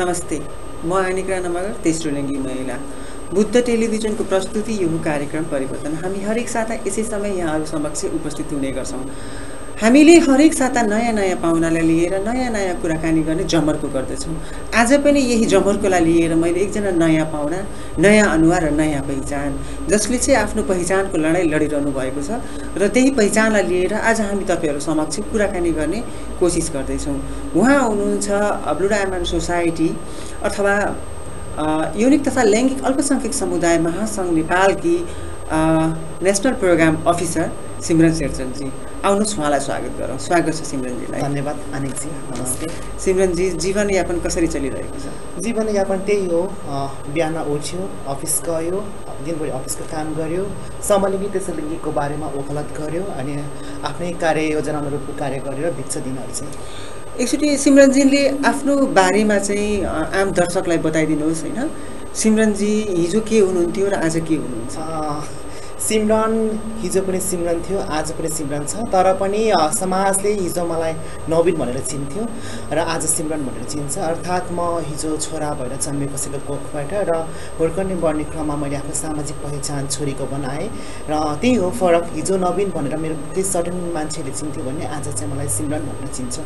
नमस्ते। म अनिक्रा नमगर तेस्रो लिङ्गी महिला। बुद्ध टेलिभिजनको प्रस्तुति यो कार्यक्रम परिवर्तन। हामी हरेक साता यसै समय यहाँहरू समक्ष उपस्थित हुने गर्छौँ। हामीले हरेक साता नयाँ नयाँ पाहुनालाई लिएर नयाँ नयाँ कुराकानी गर्ने जमर्को गर्दछौँ। आज पनि यही जमर्कोलाई लिएर मैले एकजना नयाँ पाहुना नयाँ अनुहार र नयाँ पहिचान जसले चाहिँ आफ्नो पहिचानको लडाइँ लडिरहनु भएको छ र त्यही पहिचानलाई लिएर आज हामी तपाईँहरू समक्ष कुराकानी गर्ने कोसिस गर्दैछौँ। उहाँ हुनुहुन्छ ब्लु डायमन्ड सोसाइटी अथवा युनिक तथा लैङ्गिक अल्पसङ्ख्यक समुदाय महासङ्घ नेपालकी नेसनल प्रोग्राम अफिसर सिमरन शेरचन्दजी आउनुहोस् उहाँलाई स्वागत गरौँ। स्वागत छ सिमरनजीलाई। धन्यवाद अनेकजी नमस्ते। सिमरनजी जीवनयापन कसरी चलिरहेको छ? जीवनयापन त्यही हो। बिहान उठ्यो अफिस गयो दिनभरि अफिसको काम गऱ्यो समलिङ्गी त्यसलिङ्गीको बारेमा ओखलत गऱ्यो अनि आफ्नै कार्ययोजना अनुरूपको कार्य गरेर बित्छ दिनहरू चाहिँ। एकचोटि सिमरनजीले आफ्नो बारेमा चाहिँ आम दर्शकलाई बताइदिनुहोस् होइन? सिमरनजी हिजो के हुनुहुन्थ्यो र आज के हुनुहुन्छ? सिमरन हिजो पनि सिमरन थियो आज पनि सिमरन छ। तर पनि समाजले हिजो मलाई नवीन भनेर चिन्थ्यो र आज सिमरन भनेर चिन्छ। अर्थात् म हिजो छोरा भएर जन्मेपछिको कोखबाट र हुर्कने बढ्ने क्रममा मैले आफ्नो सामाजिक पहिचान छोरीको बनाएँ। र त्यही हो फरक। हिजो नवीन भनेर मेरो केही सर्टन मान्छेले चिन्थ्यो भने आज चाहिँ मलाई सिमरन भनेर चिन्छ।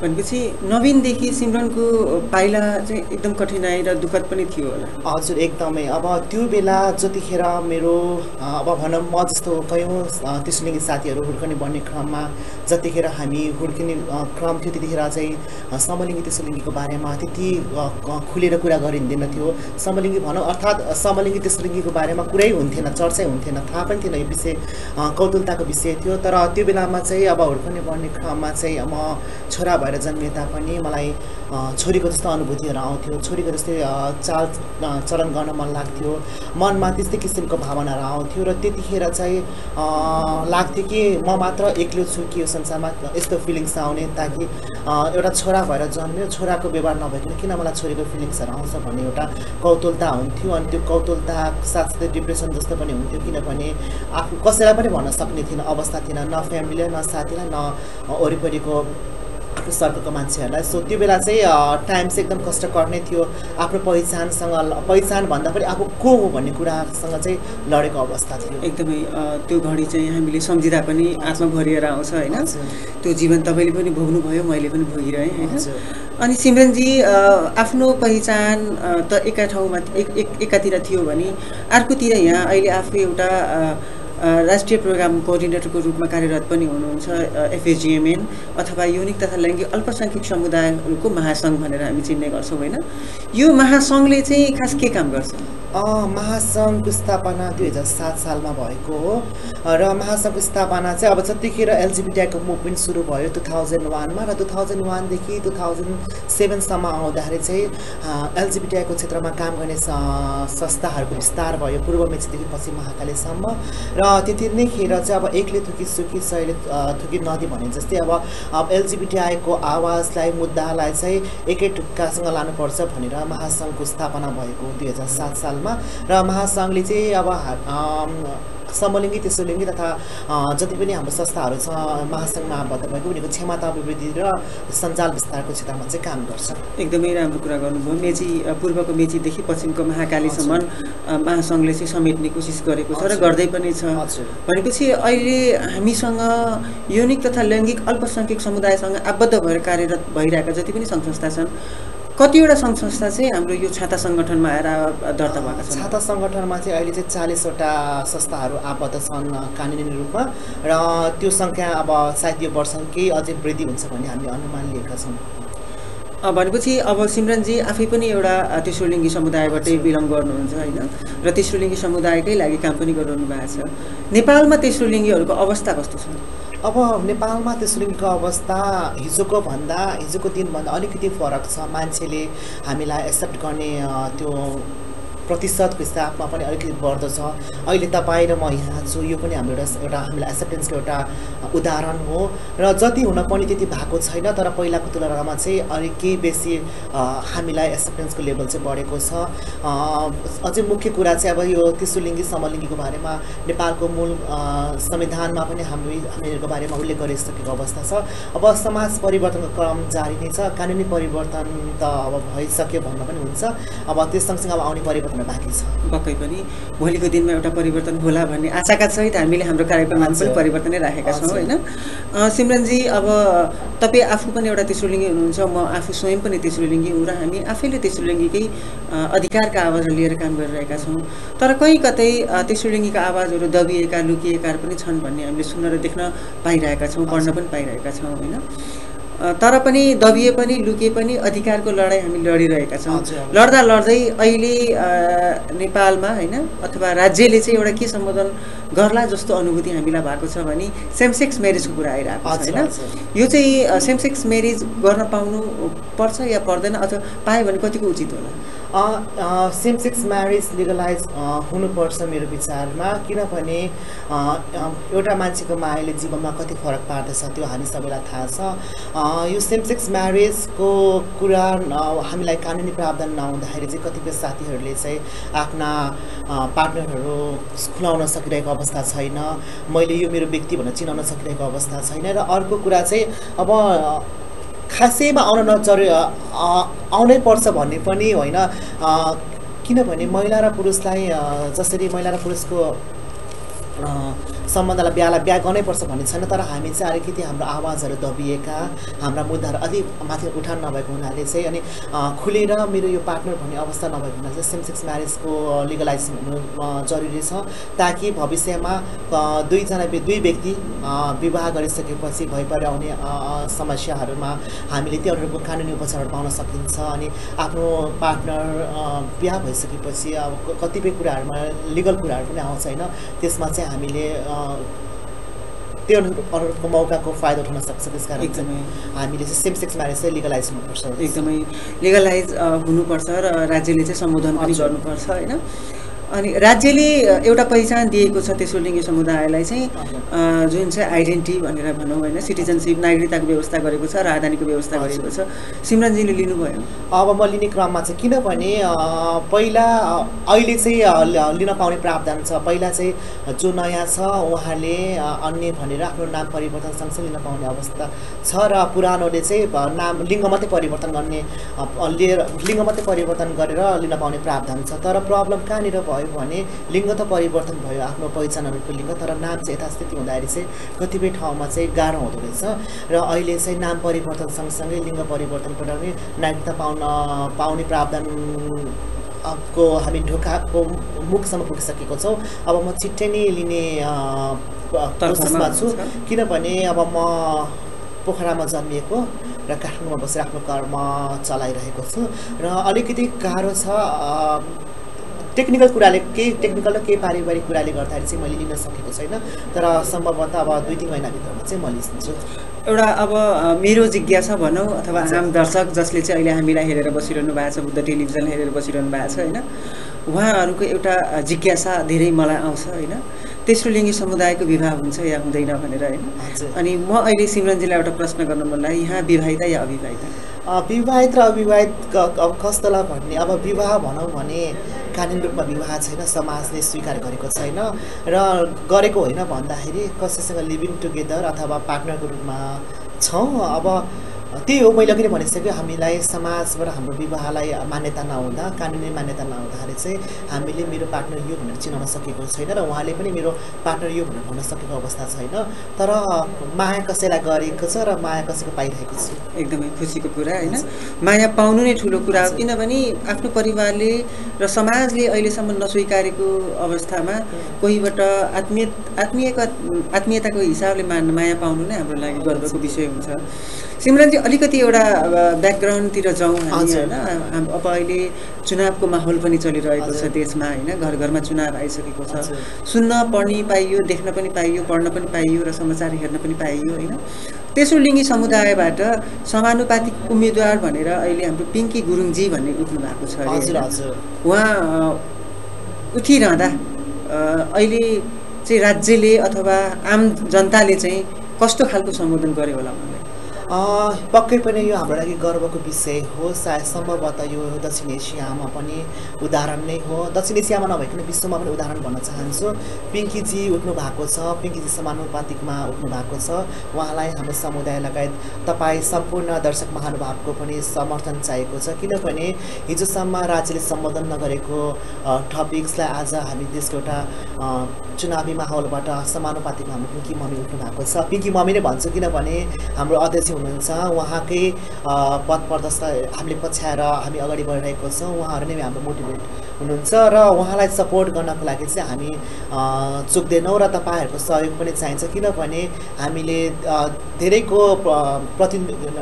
भनेपछि नवीनदेखि सिमरनको पाइला चाहिँ एकदम कठिनाइ र दुःखद पनि थियो होला। हजुर एकदमै। अब त्यो बेला जतिखेर मेरो अब भनौँ म जस्तो कयौँ त्यसलिङ्गी साथीहरू हुर्कने बढ्ने क्रममा जतिखेर हामी हुर्किने क्रम थियो त्यतिखेर चाहिँ समलिङ्गी त्यसलिङ्गीको बारेमा त्यति खुलेर कुरा गरिँदैन थियो। समलिङ्गी भनौँ अर्थात् समलिङ्गी त्यसलिङ्गीको बारेमा कुरै हुन्थेन चर्चै हुन्थेन थाहा पनि थिएन यो विषय कौतुलताको विषय थियो। तर त्यो बेलामा चाहिँ अब हुर्कने बढ्ने क्रममा चाहिँ म छोरा भएर जन्मिए तापनि मलाई छोरीको जस्तो अनुभूतिहरू आउँथ्यो। छोरीको जस्तै चाल चलन गर्न मन लाग्थ्यो। मनमा त्यस्तै किसिमको भावनाहरू आउँथ्यो र त्यतिखेर चाहिँ लाग्थ्यो कि म मात्र एक्लो छु कि यो संसारमा यस्तो फिलिङ्स आउने ताकि एउटा छोरा भएर जन्म्यो। छोराको व्यवहार नभइकन किन मलाई छोरीको फिलिङ्सहरू आउँछ भन्ने एउटा कौतुलता हुन्थ्यो अनि त्यो कौतुलता साथसाथै डिप्रेसन जस्तो पनि हुन्थ्यो किनभने आफू कसैलाई पनि भन्न सक्ने थिएन अवस्था थिएन न फ्यामिलीलाई न साथीलाई न वरिपरिको सर्कलको मान्छेहरूलाई। सो त्यो बेला चाहिँ टाइम चाहिँ एकदम कष्टकर नै थियो। आफ्नो पहिचानसँग पहिचान भन्दा पनि आफू को हो भन्ने कुरासँग चाहिँ लडेको अवस्था थियो। एकदमै त्यो घडी चाहिँ हामीले सम्झिँदा पनि आत्मा भरिएर आउँछ होइन? त्यो जीवन तपाईँले पनि भोग्नुभयो मैले पनि भोगिरहेँ होइन? अनि सिमरनजी आफ्नो पहिचान त एका ठाउँमा एक एकातिर थियो भने अर्कोतिर यहाँ अहिले आफू एउटा राष्ट्रिय प्रोग्राम कोअर्डिनेटरको रूपमा कार्यरत पनि हुनुहुन्छ एफएजिएमएन अथवा युनिक तथा लैङ्गिक अल्पसङ्ख्यक समुदायहरूको महासङ्घ भनेर हामी चिन्ने गर्छौँ होइन? यो महासङ्घले चाहिँ खास के काम गर्छ? महासङ्घको स्थापना दुई हजार सात सालमा भएको हो। र महासङ्घको स्थापना चाहिँ अब जतिखेर एलजिबिटिआईको मुभमेन्ट सुरु भयो टु थाउजन्ड वानमा र टु थाउजन्ड वानदेखि टु थाउजन्ड सेभेनसम्म आउँदाखेरि चाहिँ एलजिबिटिआईको क्षेत्रमा काम गर्ने संस्थाहरूको विस्तार भयो पूर्व मेचीदेखि पश्चिम महाकालीसम्म। र त्यति नै खेर चाहिँ अब एकले थुकी सुकी सयले थुकी नदी भने जस्तै अब अब एलजिबिटिआईको आवाजलाई मुद्दालाई चाहिँ एकै टुक्कासँग लानुपर्छ भनेर महासङ्घको स्थापना भएको दुई हजार सात सालमा। र महासङ्घले चाहिँ अब समलिङ्गी तेस्रोलिङ्गी तथा जति पनि हाम्रो संस्थाहरू छ महासङ्घमा आबद्ध भएको उनीहरूको क्षमता अभिवृद्धि र सञ्जाल विस्तारको क्षेत्रमा चाहिँ काम गर्छ। एकदमै राम्रो कुरा गर्नुभयो। मेची पूर्वको मेचीदेखि पश्चिमको महाकालीसम्म महासङ्घले चाहिँ समेट्ने कोसिस गरेको छ र गर्दै पनि छ। भनेपछि अहिले हामीसँग युनिक तथा लैङ्गिक अल्पसङ्ख्यक समुदायसँग आबद्ध भएर कार्यरत भइरहेका जति पनि सङ्घ संस्था छन् कतिवटा सङ्घ संस्था चाहिँ हाम्रो यो छाता सङ्गठनमा आएर दर्ता भएका छन्? छाता सङ्गठनमा चाहिँ अहिले चाहिँ चालिसवटा संस्थाहरू आबद्ध छन् कानुनी रूपमा र त्यो सङ्ख्या अब सायद यो वर्ष केही अझै वृद्धि हुन्छ भन्ने हामी अनुमान लिएका छौँ। भनेपछि अब सिमरनजी आफै पनि एउटा तेस्रो लिङ्गी समुदायबाटै बिलङ गर्नुहुन्छ होइन र तेस्रो लिङ्गी समुदायकै लागि काम पनि गरिरहनु भएको छ। नेपालमा तेस्रो लिङ्गीहरूको अवस्था कस्तो छ? अब नेपालमा तेस्रोलिङ्गीको अवस्था हिजोको भन्दा हिजोको दिनभन्दा अलिकति फरक छ। मान्छेले हामीलाई एक्सेप्ट गर्ने त्यो प्रतिशतको हिसाबमा पनि अलिकति बढ्दछ अहिले तपाईँ र म यहाँ छु यो पनि हाम्रो एउटा एउटा हामीलाई एक्सेप्टेन्सको एउटा उदाहरण हो। र जति हुन पनि त्यति भएको छैन तर पहिलाको तुलनामा चाहिँ अलिक केही बेसी हामीलाई एक्सेप्टेन्सको लेभल चाहिँ बढेको छ। अझै मुख्य कुरा चाहिँ अब यो तेस्रोलिङ्गी समलिङ्गीको बारेमा नेपालको मूल संविधानमा पनि हामी हामीहरूको बारेमा उल्लेख गरिसकेको अवस्था छ। अब समाज परिवर्तनको क्रम जारी नै छ। कानुनी परिवर्तन त अब भइसक्यो भन्न पनि हुन्छ। अब त्यस सँगसँगै अब आउने परिवर्तन बाँकी छ पक्कै पनि भोलिको दिनमा एउटा परिवर्तन होला भन्ने आशाका सहित हामीले हाम्रो कार्यक्रममा पनि। परिवर्तनै राखेका छौँ। होइन सिमरनजी अब तपाईँ आफू पनि एउटा तेस्रोलिङ्गी हुनुहुन्छ म आफू स्वयं पनि तेस्रोलिङ्गी हुँ र हामी आफैले तेस्रोलिङ्गीकै अ, अधिकारका आवाजहरू लिएर काम गरिरहेका छौँ तर कहीँ कतै अ, तेस्रोलिङ्गीका आवाजहरू दबिएका लुकिएकाहरू पनि छन् भन्ने हामीले सुन्न र देख्न पाइरहेका छौँ पढ्न पनि पाइरहेका छौँ होइन तर पनि दबिए पनि लुके पनि अधिकारको लडाइँ हामी लडिरहेका छौँ। लड्दा लड्दै अहिले नेपालमा होइन अथवा राज्यले चाहिँ एउटा के सम्बोधन गर्ला जस्तो अनुभूति हामीलाई भएको छ भने सेमसेक्स म्यारेजको कुरा आइरहेको छ होइन। यो चाहिँ सेमसेक्स म्यारेज गर्न पाउनु पर्छ या पर्दैन अथवा पायो भने कतिको उचित होला सेम सेक्स म्यारेज लिगलाइज हुनुपर्छ मेरो विचारमा। किनभने एउटा मान्छेको मायाले जीवनमा कति फरक पार्दछ त्यो हामी सबैलाई थाहा छ। यो सेम सेक्स म्यारेजको कुरा हामीलाई कानुनी प्रावधान नहुँदाखेरि चाहिँ कतिपय साथीहरूले चाहिँ आफ्ना पार्टनरहरू खुलाउन सकिरहेको अवस्था छैन। मैले यो मेरो व्यक्ति भनेर चिनाउन सकिरहेको अवस्था छैन। र अर्को कुरा चाहिँ अब खासैमा आउन नजरु आउनै पर्छ भन्ने पनि होइन। किनभने महिला र पुरुषलाई जसरी महिला र पुरुषको सम्बन्धलाई बिहालाई बिहा गर्नैपर्छ भन्ने छैन तर हामी चाहिँ अलिकति हाम्रो आवाजहरू दबिएका हाम्रा मुद्दाहरू अलिक माथि उठान नभएको हुनाले चाहिँ अनि खुलेर मेरो यो पार्टनर भन्ने अवस्था नभएको हुनाले चाहिँ सेम सेक्स म्यारेजको लिगलाइज हुनु जरुरी छ ताकि भविष्यमा दुईजना दुई व्यक्ति विवाह गरिसकेपछि भइपरि आउने समस्याहरूमा हामीले त्यो अनुरूपको कानुनी उपचारहरू पाउन सकिन्छ अनि आफ्नो पार्टनर बिहा भइसकेपछि अब कतिपय कुराहरूमा लिगल कुराहरू पनि आउँछ होइन त्यसमा चाहिँ हामीले अ, त्यो अनुरूप अनुरूपको मौकाको फाइदा उठाउन सक्छ त्यस कारण एकदमै। हामीले चाहिँ सेम सेक्स म्यारेज चाहिँ लिगलाइज हुनुपर्छ। एकदमै। लिगलाइज हुनुपर्छ र राज्यले चाहिँ सम्बोधन पनि। गर्नुपर्छ होइन? अनि राज्यले एउटा पहिचान दिएको छ तेस्रो लिङ्गी समुदायलाई चाहिँ जुन चाहिँ आइडेन्टिटी भनेर भनौँ होइन सिटिजनसिप नागरिकताको व्यवस्था गरेको छ राजधानीको व्यवस्था। गरेको छ। सिमरनजीले लिनुभयो। अब म लिने क्रममा चाहिँ किनभने पहिला अहिले चाहिँ लिन पाउने प्रावधान छ। पहिला चाहिँ जो नयाँ छ उहाँले अन्य भनेर आफ्नो नाम परिवर्तन सँगसँगै लिन पाउने अवस्था छ र पुरानोले चाहिँ नाम लिङ्ग मात्रै परिवर्तन गर्ने लिएर लिङ्ग मात्रै परिवर्तन गरेर लिन पाउने प्रावधान छ। तर प्रब्लम कहाँनिर भयो? भने लिङ्ग त परिवर्तन भयो आफ्नो पहिचानहरूको लिङ्ग तर नाम चाहिँ यथास्थिति हुँदाखेरि चाहिँ कतिपय ठाउँमा चाहिँ गाह्रो हुँदो रहेछ। र अहिले चाहिँ नाम परिवर्तन सँगसँगै लिङ्ग परिवर्तन पनि नागरिकता पाउन पाउने प्रावधान को हामी ढोकाको मुखसम्म पुगिसकेको छौँ। अब म छिट्टै नै लिने प्रोसेसमा छु। किनभने अब म पोखरामा जन्मिएको र काठमाडौँमा बसेर आफ्नो कर्म चलाइरहेको छु। र अलिकति गाह्रो छ टेक्निकल कुराले केही टेक्निकल र केही पारिवारिक कुराले गर्दाखेरि चाहिँ मैले लिन सकेको छैन। तर सम्भवतः अब दुई तिन महिनाभित्रमा चाहिँ म लिन्छु। एउटा अब मेरो जिज्ञासा भनौँ अथवा। आम दर्शक जसले चाहिँ अहिले हामीलाई हेरेर बसिरहनु भएको छ बुद्ध टेलिभिजन हेरेर बसिरहनु भएको छ होइन? उहाँहरूको एउटा जिज्ञासा धेरै मलाई आउँछ होइन? तेस्रो लिङ्गी समुदायको विवाह हुन्छ या हुँदैन भनेर होइन? अनि म अहिले सिमरनजीलाई एउटा प्रश्न गर्न मन लाग्यो यहाँ विवाहिता या अविवाहिता? विवाहित र अविवाहित अब कस्तोलाई भन्ने अब विवाह भनौँ भने कानुनी रूपमा विवाह छैन समाजले स्वीकार गरेको छैन र गरेको होइन भन्दाखेरि कसैसँग लिभिङ टुगेदर अथवा पार्टनरको रूपमा छौँ। अब त्यही हो मैले अघि नै भनिसकेँ हामीलाई समाजबाट हाम्रो विवाहलाई मान्यता नहुँदा कानुनी मान्यता नहुँदाखेरि चाहिँ हामीले मेरो पार्टनर यो भनेर चिनाउन सकेको छैन र उहाँले पनि मेरो पार्टनर यो भनेर भन्न सकेको अवस्था छैन। तर माया कसैलाई गरेको छ र माया कसैको पाइरहेको छु? एकदमै खुसीको कुरा होइन? माया पाउनु नै ठुलो कुरा हो। किनभने आफ्नो परिवारले र समाजले अहिलेसम्म नस्वीकारेको अवस्थामा कोहीबाट आत्मीय आत्मीयको आत्मीयताको हिसाबले माया पाउनु नै हाम्रो लागि गर्वको विषय हुन्छ। सिमरनजी अलिकति एउटा ब्याकग्राउन्डतिर जाउँ हामी। होइन? अब अहिले चुनावको माहौल पनि चलिरहेको छ। देशमा होइन? घर घरमा चुनाव आइसकेको छ। सुन्न पढ्ने पाइयो देख्न पनि पाइयो पढ्न पनि पाइयो र समाचार हेर्न पनि पाइयो होइन? तेस्रो लिङ्गी समुदायबाट समानुपातिक उम्मेदवार भनेर अहिले हाम्रो पिङ्की गुरुङजी भन्ने उठ्नु भएको छ उहाँ उठिरहँदा अहिले चाहिँ राज्यले अथवा आम जनताले चाहिँ कस्तो खालको सम्बोधन गर्यो होला पक्कै पनि यो हाम्रो लागि गर्वको विषय हो। सायद सम्भवतः यो दक्षिण एसियामा पनि उदाहरण नै हो। दक्षिण एसियामा नभइकन विश्वमा पनि उदाहरण भन्न चाहन्छु। पिङ्कीजी उठ्नु भएको छ पिङ्कीजी समानुपातिकमा उठ्नु भएको छ। उहाँलाई हाम्रो समुदाय लगायत तपाईँ सम्पूर्ण दर्शक महानुभावको पनि समर्थन चाहिएको छ। किनभने हिजोसम्म राज्यले सम्बोधन नगरेको टपिक्सलाई आज हामी देशको एउटा चुनावी माहौलबाट समानुपातिकमा हाम्रो पिङ्की मम्मी उठ्नु भएको छ। पिङ्की मम्मी नै भन्छु किनभने हाम्रो अध्यक्ष हुनुहुन्छ। उहाँकै अ, पथ प्रदर्शन हामीले पछ्याएर हामी अगाडि बढिरहेको छौँ। उहाँहरू नै हाम्रो मोटिभेट हुनुहुन्छ र उहाँलाई सपोर्ट गर्नको लागि चाहिँ हामी चुक्दैनौँ र तपाईँहरूको सहयोग पनि चाहिन्छ। किनभने हामीले धेरैको प्रति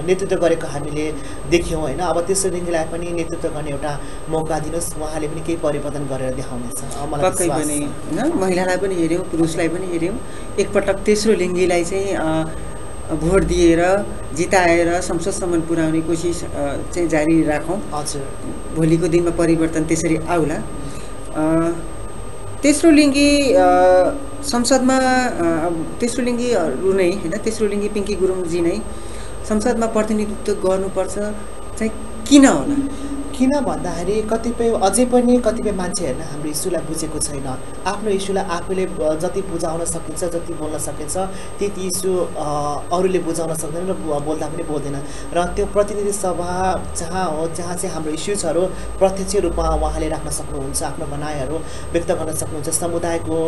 नेतृत्व गरेको हामीले देख्यौँ होइन? अब त्यसो लिङ्गीलाई पनि नेतृत्व गर्ने एउटा मौका दिनुहोस्। उहाँले पनि केही परिवर्तन गरेर देखाउनेछ। पक्कै पनि। होइन? महिलालाई पनि हेऱ्यौँ पुरुषलाई पनि हेऱ्यौँ। एकपटक तेस्रो लिङ्गीलाई चाहिँ भोट दिएर जिताएर संसदसम्म पुर्याउने कोसिस चाहिँ जारी राखौँ। हजुर। भोलिको दिनमा परिवर्तन त्यसरी आउला। तेस्रो लिङ्गी संसदमा तेस्रो लिङ्गीहरू नै होइन? तेस्रो लिङ्गी पिङ्की गुरुङजी नै संसदमा प्रतिनिधित्व गर्नुपर्छ चाहिँ किन होला? किन भन्दाखेरि कतिपय अझै पनि कतिपय मान्छेहरूले हाम्रो इस्युलाई बुझेको छैन। आफ्नो इस्युलाई आफूले जति बुझाउन सकिन्छ जति बोल्न सकिन्छ त्यति इस्यु अरूले बुझाउन सक्दैन र बोल्दा पनि बोल्दैन। र त्यो प्रतिनिधि सभा जहाँ हो जहाँ चाहिँ हाम्रो इस्युजहरू प्रत्यक्ष रूपमा उहाँले राख्न सक्नुहुन्छ आफ्नो भनाइहरू व्यक्त गर्न सक्नुहुन्छ। समुदायको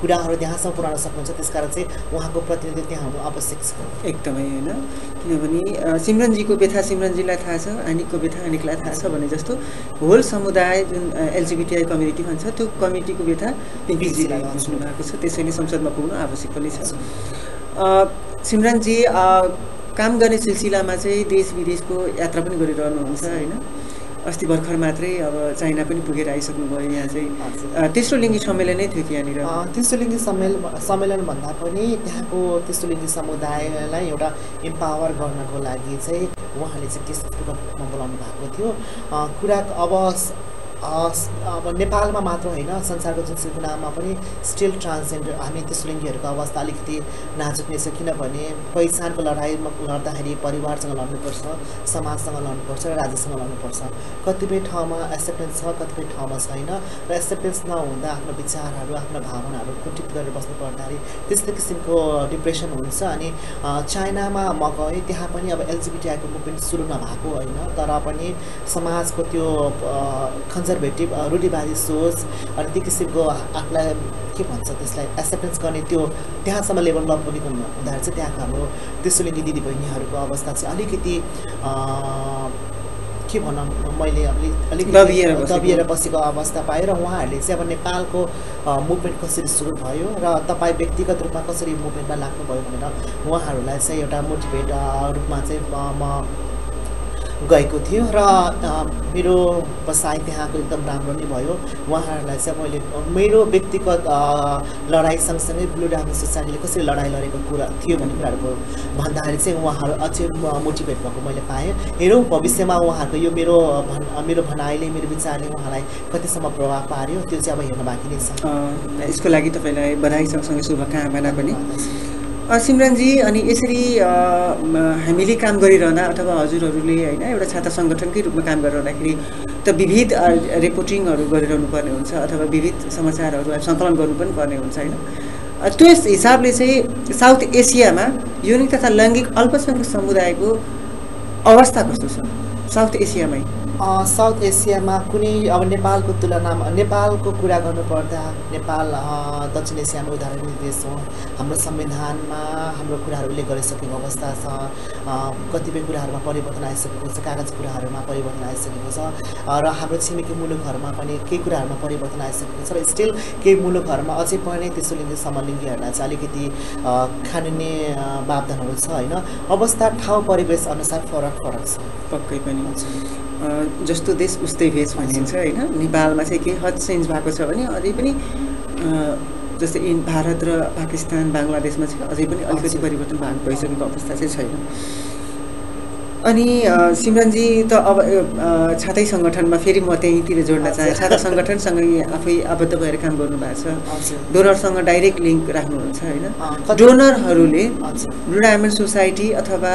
कुराहरू त्यहाँसम्म पुऱ्याउन सक्नुहुन्छ। त्यसकारण चाहिँ उहाँको प्रतिनिधि त्यहाँ हुनु आवश्यक छ। एकदमै होइन। किनभने सिमरनजीको व्यथा सिमरनजीलाई थाहा छ आनिकको व्यथा आनिकलाई थाहा छ भने जस्तो होल समुदाय जुन एलजिबिटिआई कम्युनिटी भन्छ त्यो कमिटीको व्यथा पिङ्कीजीलाई बुझ्नु भएको छ। त्यसैले संसदमा पुग्नु आवश्यक पनि छ। सिमरनजी काम गर्ने सिलसिलामा चाहिँ देश विदेशको यात्रा पनि गरिरहनुहुन्छ होइन? अस्ति भर्खर मात्रै अब चाइना पनि पुगेर आइसक्नुभयो यहाँ चाहिँ। तेस्रो लिङ्गी सम्मेलनै थियो कि यहाँनिर तेस्रो लिङ्गी सम्मेलन सम्मेलन भन्दा पनि त्यहाँको तेस्रो लिङ्गी समुदायलाई एउटा इम्पावर गर्नको लागि चाहिँ उहाँले चाहिँ केसपुरमा बोलाउनु भएको थियो। कुरा अब अब नेपालमा मात्र होइन संसारको जुन सिकुनामा पनि स्टिल ट्रान्सजेन्डर हामी तेस्रो लिङ्गीहरूको अवस्था अलिकति नाजुक नै छ किनभने पहिचानको लडाइँ लड्दाखेरि परिवारसँग लड्नुपर्छ समाजसँग लड्नुपर्छ र राज्यसँग लड्नुपर्छ। कतिपय ठाउँमा एक्सेप्टेन्स छ कतिपय ठाउँमा छैन र एक्सेप्टेन्स नहुँदा आफ्नो विचारहरू आफ्नो भावनाहरू कुटित गरेर बस्नु पर्दाखेरि त्यस्तो किसिमको डिप्रेसन हुन्छ अनि चाइनामा म गएँ त्यहाँ पनि अब एलजिबिटिआईको मुभमेन्ट सुरु नभएको होइन तर पनि समाजको त्यो कन्जर्भेटिभ रूढिवादी सोच अनि त्यो किसिमको आफूलाई के भन्छ त्यसलाई एक्सेप्टेन्स गर्ने त्यो त्यहाँसम्म लेभल नपुगेको हुँदाखेरि चाहिँ त्यहाँको हाम्रो तेस्रोलिङ्गी दिदीबहिनीहरूको अवस्था चाहिँ अलिकति के भनौँ मैले अलिक अलिक दबिएर बसेको। अवस्था पाएँ र उहाँहरूले चाहिँ अब नेपालको मुभमेन्ट कसरी सुरु भयो र तपाईँ व्यक्तिगत रूपमा कसरी मुभमेन्टमा लाग्नुभयो भनेर उहाँहरूलाई चाहिँ एउटा मोटिभेट रूपमा चाहिँ म गएको थियो र मेरो बसाइ त्यहाँको एकदम राम्रो नै भयो। उहाँहरूलाई चाहिँ मैले मेरो व्यक्तिगत लडाइँ सँगसँगै ब्लु डायमन्ड सोसाइटीले कसरी लडाइँ लडेको कुरा थियो भन्ने कुराहरूको भन्दाखेरि चाहिँ उहाँहरू अझै मोटिभेट भएको मैले पाएँ। हेरौँ भविष्यमा उहाँहरूको यो मेरो भन मेरो भनाइले मेरो विचारले उहाँलाई कतिसम्म प्रभाव पार्यो त्यो चाहिँ अब हेर्न बाँकी नै छ। यसको लागि तपाईँलाई बधाई सँगसँगै शुभकामना पनि। सिमरनजी अनि यसरी हामीले काम गरिरहँदा अथवा हजुरहरूले होइन एउटा छात्र सङ्गठनकै रूपमा काम गरिरहँदाखेरि त विविध रिपोर्टिङहरू गरिरहनु पर्ने हुन्छ अथवा विविध समाचारहरू सङ्कलन गर्नु पनि पर्ने हुन्छ होइन। त्यो हिसाबले चाहिँ साउथ एसियामा यौनिक तथा लैङ्गिक अल्पसङ्ख्यक समुदायको अवस्था कस्तो छ साउथ एसियामै? साउथ एसियामा कुनै अब नेपालको तुलनामा नेपालको कुरा गर्नुपर्दा नेपाल दक्षिण एसियामा उदाहरणीय देश हो हाम्रो संविधानमा हाम्रो कुराहरू उल्लेख गरिसकेको अवस्था छ। कतिपय कुराहरूमा परिवर्तन आइसकेको छ कागज कुराहरूमा परिवर्तन आइसकेको छ। र हाम्रो छिमेकी मुलुकहरूमा पनि केही कुराहरूमा परिवर्तन आइसकेको छ। र स्टिल केही मुलुकहरूमा अझै पनि त्यसो लिङ्गी समलिङ्गीहरूलाई चाहिँ अलिकति खानिने प्रावधानहरू छ होइन? अवस्था ठाउँ परिवेश अनुसार फरक फरक छ। पक्कै पनि जस्तो देश उस्तै भेष भनिन्छ होइन? नेपालमा चाहिँ केही हद चेन्ज भएको छ भने अझै पनि जस्तै इन भारत र पाकिस्तान बङ्गलादेशमा चाहिँ अझै पनि अलिकति। परिवर्तन भएको भइसकेको अवस्था चाहिँ छैन। अनि सिमरनजी त अब छातै सङ्गठनमा फेरि म त्यहीँतिर जोड्न चाहे। छाता सङ्गठनसँगै आफै आबद्ध भएर काम गर्नुभएको छ। डोनरसँग डाइरेक्ट लिङ्क राख्नुहुन्छ होइन? डोनरहरूले ब्लु डायमन्ड सोसाइटी अथवा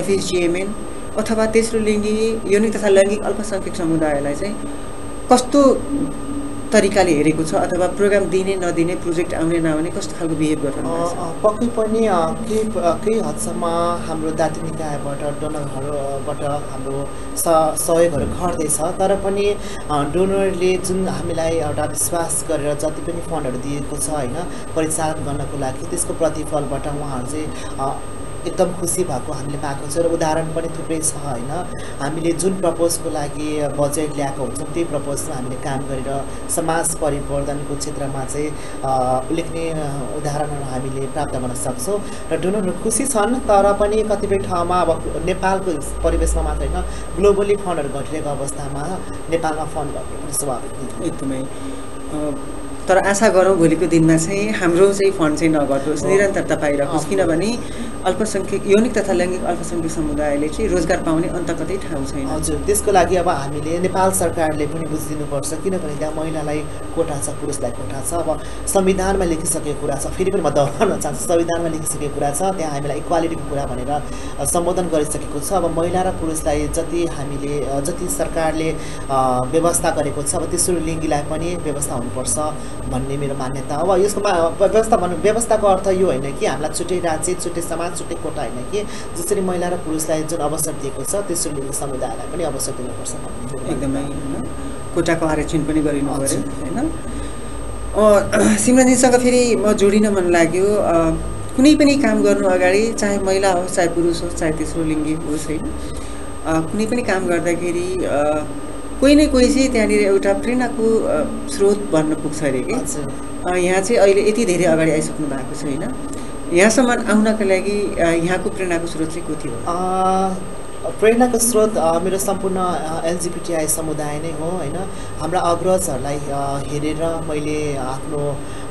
एफएसजिएमएन अथवा तेस्रो लिङ्गी यौनिक तथा लैङ्गिक अल्पसङ्ख्यक समुदायलाई चाहिँ कस्तो तरिकाले हेरेको छ अथवा प्रोग्राम दिने नदिने प्रोजेक्ट आउने नआउने कस्तो खालको बिहेभ अ, पक्कै पनि केही केही हदसम्म हाम्रो दार्जिलिङ निकायबाट डोनरहरूबाट हाम्रो स सहयोगहरू घट्दैछ तर पनि डोनरले जुन हामीलाई एउटा विश्वास गरेर जति पनि फन्डहरू दिएको छ होइन परिचालन गर्नको लागि त्यसको प्रतिफलबाट उहाँहरू चाहिँ एकदम खुसी भएको हामीले पाएको छ र उदाहरण पनि थुप्रै छ होइन। हामीले जुन प्रपोजको लागि बजेट ल्याएको हुन्छौँ त्यही प्रपोजमा हामीले काम गरेर समाज परिवर्तनको क्षेत्रमा चाहिँ उल्लेखनीय उदाहरणहरू हामीले प्राप्त गर्न सक्छौँ। र डोनरहरू खुसी छन् तर पनि कतिपय ठाउँमा अब नेपालको परिवेशमा मात्र होइन ग्लोबली फन्डहरू घटिरहेको अवस्थामा नेपालमा फन्ड घट्नु पनि स्वाभाविक। एकदमै। तर आशा गरौँ भोलिको दिनमा चाहिँ हाम्रो चाहिँ फन्ड चाहिँ नघटोस्। निरन्तरता पाइरहोस्। किनभने अल्पसङ्ख्यक यौनिक तथा लैङ्गिक अल्पसङ्ख्यक समुदायले चाहिँ रोजगार पाउने अन्त कतै ठाउँ छैन हजुर त्यसको लागि अब हामीले नेपाल सरकारले पनि बुझिदिनुपर्छ किनभने त्यहाँ महिलालाई कोटा छ पुरुषलाई कोटा छ अब संविधानमा लेखिसकेको कुरा छ फेरि पनि म दोहोऱ्याउन चाहन्छु संविधानमा लेखिसकेको कुरा छ त्यहाँ हामीलाई इक्वालिटीको कुरा भनेर सम्बोधन गरिसकेको छ अब महिला र पुरुषलाई जति हामीले जति सरकारले व्यवस्था गरेको छ अब तेस्रो लिङ्गीलाई पनि व्यवस्था हुनुपर्छ भन्ने मेरो मान्यता अब यसको व्यवस्था भन्नु व्यवस्थाको अर्थ यो होइन कि हामीलाई छुट्टै राज्य छुट्टै समाज छुट्टै कोटा होइन कि जसरी महिला र पुरुषलाई जुन अवसर दिएको छ लिङ्गी समुदायलाई पनि अवसर दिनुपर्छ भन्ने एकदमै कोटाको आरक्षण पनि गरिनु पऱ्यो। होइन? अ, सिमरनजीसँग फेरि म जोडिन मन लाग्यो। कुनै पनि काम गर्नु अगाडि चाहे महिला होस् चाहे पुरुष होस् चाहे तेस्रो लिङ्गी होस् होइन? कुनै पनि काम गर्दाखेरि कोही न कोही चाहिँ त्यहाँनिर एउटा प्रेरणाको स्रोत बन्न पुग्छ अरे कि। यहाँ चाहिँ अहिले यति धेरै अगाडि आइसक्नु भएको छ होइन? यहाँसम्म आउनका लागि यहाँको प्रेरणाको स्रोत चाहिँ को थियो? प्रेरणाको स्रोत मेरो सम्पूर्ण एलजिबिटिआई समुदाय नै हो होइन? हाम्रा अग्रजहरूलाई हेरेर मैले आफ्नो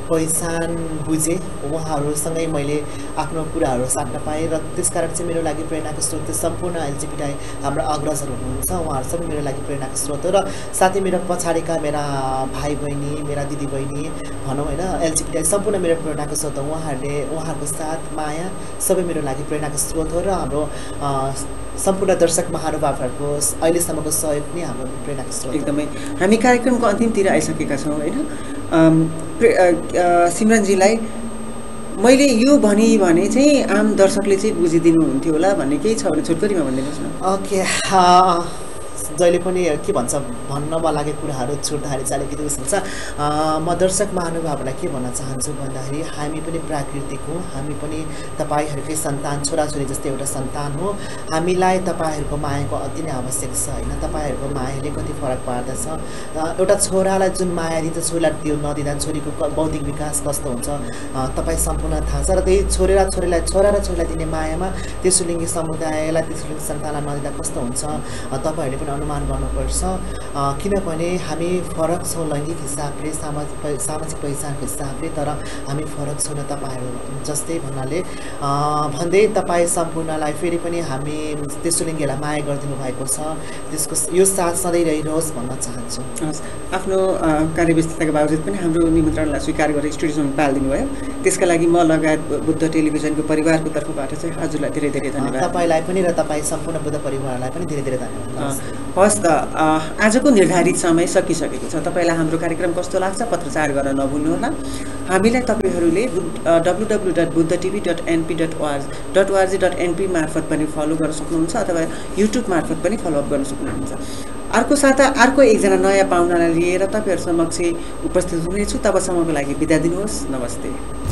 पहिचान बुझेँ उहाँहरूसँगै मैले आफ्नो कुराहरू साट्न पाएँ र त्यसकारण चाहिँ मेरो लागि प्रेरणाको स्रोत चाहिँ सम्पूर्ण एलजिबिटाई हाम्रा अग्रजहरू हुनुहुन्छ उहाँहरू सबै मेरो लागि प्रेरणाको स्रोत हो र साथै मेरो पछाडिका मेरा भाइ बहिनी मेरा दिदी बहिनी भनौँ होइन एलजिबिटाई सम्पूर्ण मेरो प्रेरणाको स्रोत हो। उहाँहरूले उहाँहरूको साथ माया सबै मेरो लागि प्रेरणाको स्रोत हो र हाम्रो सम्पूर्ण दर्शक महानुभावहरूको अहिलेसम्मको सहयोग नै हाम्रो प्रेरणाको स्रोत। एकदमै। हामी कार्यक्रमको अन्तिमतिर आइसकेका छौँ होइन? सिमरनजीलाई मैले यो भने भने चाहिँ आम दर्शकले चाहिँ बुझिदिनु हुन्थ्यो होला भन्ने केही छ भने छोटकरीमा भनिदिनुहोस् न। ओके। जहिले पनि के भन्छ भन्न मन लागेको कुराहरू छुट्दाखेरि चाहिँ अलिकति उस हुन्छ म दर्शक महानुभावहरूलाई के भन्न चाहन्छु भन्दाखेरि हामी पनि प्राकृतिक हौँ हामी पनि तपाईँहरूकै सन्तान छोराछोरी जस्तै एउटा सन्तान हो। हामीलाई तपाईँहरूको मायाको अति नै आवश्यक छ होइन? तपाईँहरूको मायाले कति फरक पार्दछ? एउटा छोरालाई जुन माया दिन्छ छोरीलाई त्यो नदिँदा छोरीको बौद्धिक विकास कस्तो हुन्छ? तपाईँ सम्पूर्ण थाहा छ र त्यही छोरी र छोरीलाई छोरा र छोरीलाई दिने मायामा त्यसो लिङ्गी समुदायलाई त्यसो लिङ्गी सन्तानलाई नदिँदा कस्तो हुन्छ? तपाईँहरूले पनि अनुमान गर्नुपर्छ। किनभने हामी फरक छौँ लैङ्गिक हिसाबले सामाजिक सामाजिक पहिचानको हिसाबले तर हामी फरक छौँ न तपाईँहरू जस्तै भन्नाले। भन्दै तपाईँ सम्पूर्णलाई फेरि पनि हामी त्यसो लिङ्गीहरूलाई माया गरिदिनु भएको छ। त्यसको यो साथ सधैँ रहिरहोस् भन्न चाहन्छु। हस् आफ्नो कार्यव्यस्तताको बावजुद पनि हाम्रो निमन्त्रणलाई स्वीकार गरेर स्टुडियोसम्म पालिदिनु भयो। त्यसका लागि म लगायत बुद्ध टेलिभिजनको परिवारको तर्फबाट चाहिँ हजुरलाई धेरै धेरै धन्यवाद। तपाईँलाई पनि र तपाईँ सम्पूर्ण बुद्ध परिवारलाई पनि धेरै धेरै धन्यवाद। हस् त आजको निर्धारित समय सकिसकेको छ। तपाईँलाई हाम्रो कार्यक्रम कस्तो लाग्छ पत्रचार गर्न नभुल्नुहोला। हामीलाई तपाईँहरूले W W dot Buddha TV dot NP dot OR dot ORG dot NP मार्फत पनि फलो गर्न सक्नुहुन्छ अथवा युट्युब मार्फत पनि फलोअप गर्न सक्नुहुन्छ। अर्को साता अर्को एकजना नयाँ पाहुनालाई लिएर तपाईँहरू समक्ष उपस्थित हुनेछु। तबसम्मको लागि बिदा दिनुहोस्। नमस्ते।